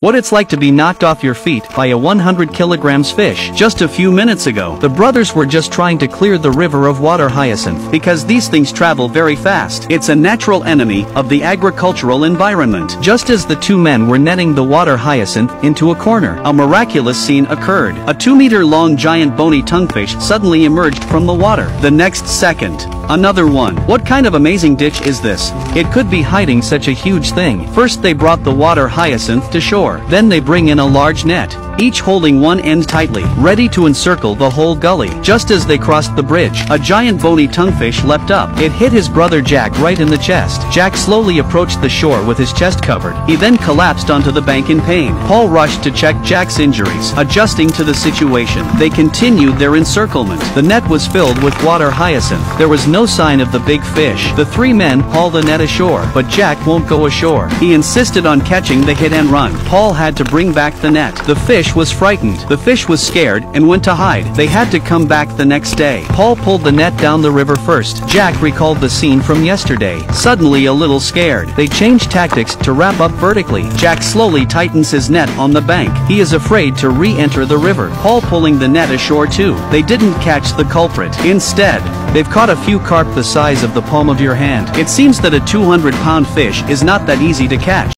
What it's like to be knocked off your feet by a 100 kilograms fish. Just a few minutes ago, the brothers were just trying to clear the river of water hyacinth because these things travel very fast. It's a natural enemy of the agricultural environment. Just as the two men were netting the water hyacinth into a corner, a miraculous scene occurred. A 2 meter long giant bony tonguefish suddenly emerged from the water. The next second, another one. What kind of amazing ditch is this? It could be hiding such a huge thing. First they brought the water hyacinth to shore. Then they bring in a large net, each holding one end tightly, ready to encircle the whole gully. Just as they crossed the bridge, a giant bony tonguefish leapt up. It hit his brother Jack right in the chest. Jack slowly approached the shore with his chest covered. He then collapsed onto the bank in pain. Paul rushed to check Jack's injuries, adjusting to the situation. They continued their encirclement. The net was filled with water hyacinth. There was no sign of the big fish. The three men haul the net ashore, but Jack won't go ashore. He insisted on catching the hit and run. Paul had to bring back the net. The fish was frightened. The fish was scared and went to hide. They had to come back the next day. Paul pulled the net down the river first. Jack recalled the scene from yesterday. Suddenly a little scared. They changed tactics to wrap up vertically. Jack slowly tightens his net on the bank. He is afraid to re-enter the river. Paul pulling the net ashore too. They didn't catch the culprit. Instead, they've caught a few carp the size of the palm of your hand. It seems that a 200 pound fish is not that easy to catch.